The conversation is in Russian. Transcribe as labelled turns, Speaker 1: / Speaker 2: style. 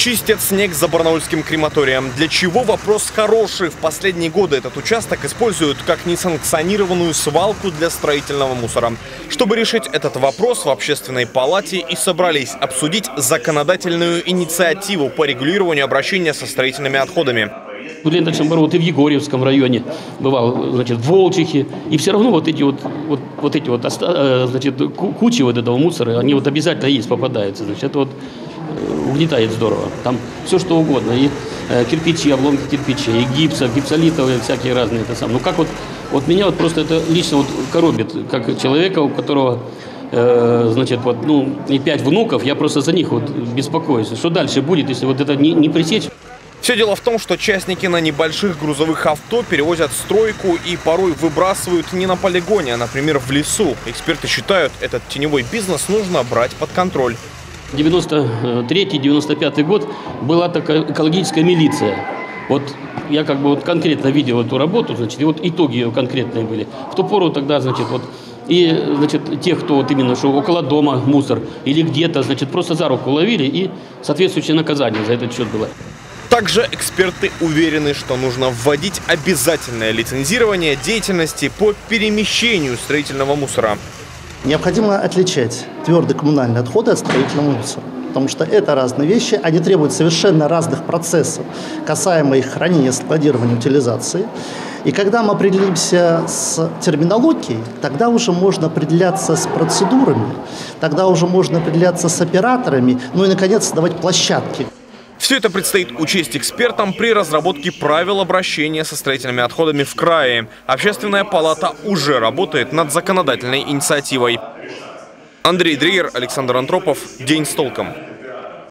Speaker 1: Чистят снег за барнаульским крематорием. Для чего вопрос хороший. В последние годы этот участок используют как несанкционированную свалку для строительного мусора. Чтобы решить этот вопрос, в общественной палате и собрались обсудить законодательную инициативу по регулированию обращения со строительными отходами.
Speaker 2: Вот и в Егорьевском районе бывал, значит, в Волчихе. И все равно вот эти вот, вот, вот эти вот, э, значит, ку- кучи вот этого мусора, они вот обязательно есть, попадаются. Значит, это вот угнетает здорово. Там все что угодно. И э, кирпичи, обломки кирпичей, и гипса, гипсолитовые всякие разные. Это сам. Ну как вот, вот меня вот просто это лично вот коробит, как человека, у которого э, значит, вот, ну, и пять внуков, я просто за них вот беспокоюсь. Что дальше будет, если вот это не, не пресечь?
Speaker 1: Все дело в том, что частники на небольших грузовых авто перевозят стройку и порой выбрасывают не на полигоне, а, например, в лесу. Эксперты считают, этот теневой бизнес нужно брать под контроль.
Speaker 2: 93-95 год была такая экологическая милиция. Вот я как бы вот конкретно видел эту работу, значит, и вот итоги ее конкретные были. В ту пору тогда, значит, вот и, значит, тех, кто вот именно, что около дома мусор или где-то, значит, просто за руку ловили и соответствующее наказание за этот счет было.
Speaker 1: Также эксперты уверены, что нужно вводить обязательное лицензирование деятельности по перемещению строительного мусора.
Speaker 3: Необходимо отличать твердые коммунальные отходы от строительного мусора. Потому что это разные вещи, они требуют совершенно разных процессов, касаемо их хранения, складирования, утилизации. И когда мы определимся с терминологией, тогда уже можно определяться с процедурами, тогда уже можно определяться с операторами, ну и, наконец, давать площадки.
Speaker 1: Все это предстоит учесть экспертам при разработке правил обращения со строительными отходами в крае. Общественная палата уже работает над законодательной инициативой. Андрей Дриер, Александр Антропов. День с толком.